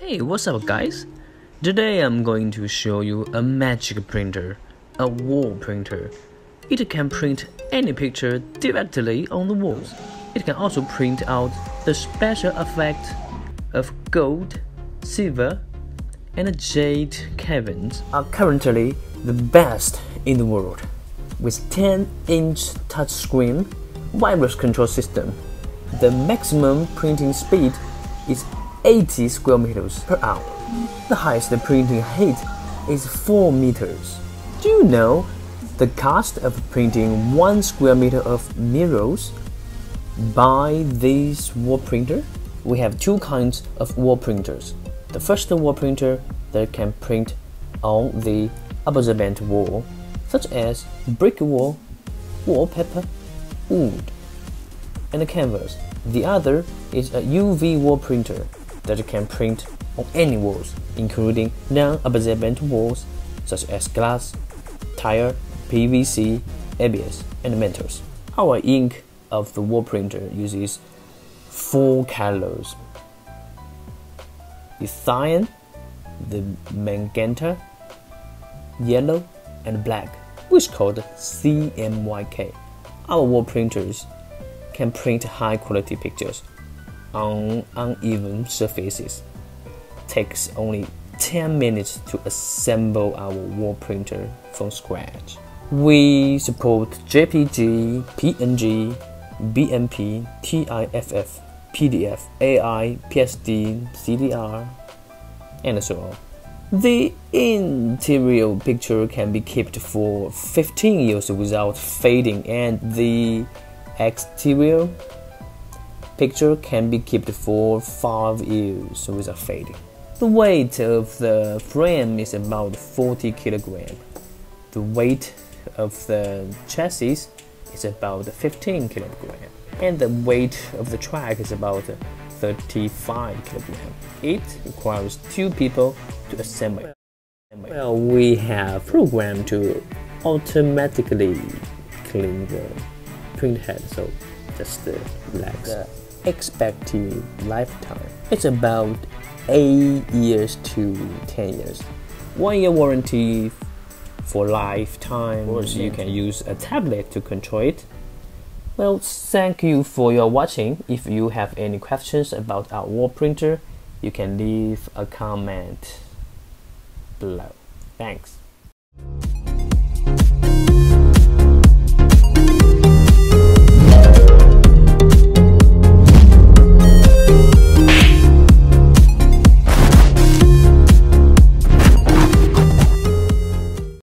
Hey, what's up guys? Today I'm going to show you a magic printer, a wall printer. It can print any picture directly on the walls. It can also print out the special effect of gold, silver, and jade caverns are currently the best in the world. With 10-inch touchscreen virus control system, the maximum printing speed is 80 square meters per hour. The highest printing height is 4 meters. Do you know the cost of printing 1 square meter of mirrors? By this wall printer, we have two kinds of wall printers. The first wall printer that can print on the absorbent wall, such as brick wall, wallpaper, wood, and canvas. The other is a UV wall printer that can print on any walls, including non-absorbent walls such as glass, tire, PVC, ABS, and metals. Our ink of the wall printer uses four colors. The cyan, the magenta, yellow, and black, which called CMYK. Our wall printers can print high quality pictures on uneven surfaces. Takes only 10 minutes to assemble our wall printer from scratch. We support JPG, PNG, BMP, TIFF, PDF, AI, PSD, CDR, and so on. The interior picture can be kept for 15 years without fading, and the exterior picture can be kept for 5 years without fading. The weight of the frame is about 40 kg. The weight of the chassis is about 15 kg. And the weight of the track is about 35 kg. It requires two people to assemble. Well, we have programmed to automatically clean the print head, so just uh, relax expected lifetime. It's about 8 years to 10 years. One year warranty for lifetime, or you can use a tablet to control it. Well, thank you for your watching. If you have any questions about our wall printer, you can leave a comment below. Thanks.